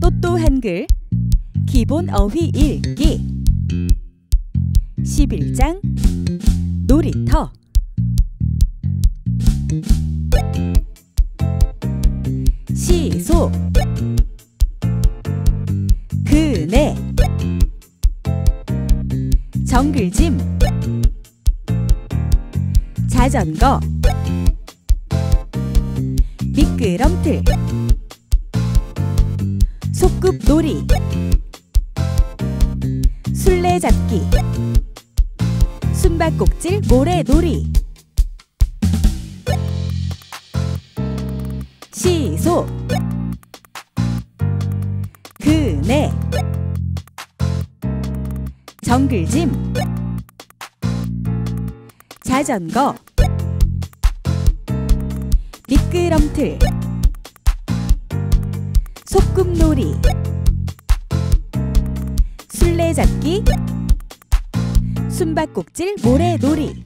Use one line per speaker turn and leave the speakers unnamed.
또또 한글 기본 어휘 읽기. 11장 놀이터. 시소. 그네. 정글짐. 자전거 미끄럼틀. 소꿉놀이. 술래잡기. 숨바꼭질 모래놀이. 시소. 그네. 정글짐. 자전거. 미끄럼틀 소꿉놀이. 술래잡기. 숨바꼭질 모래놀이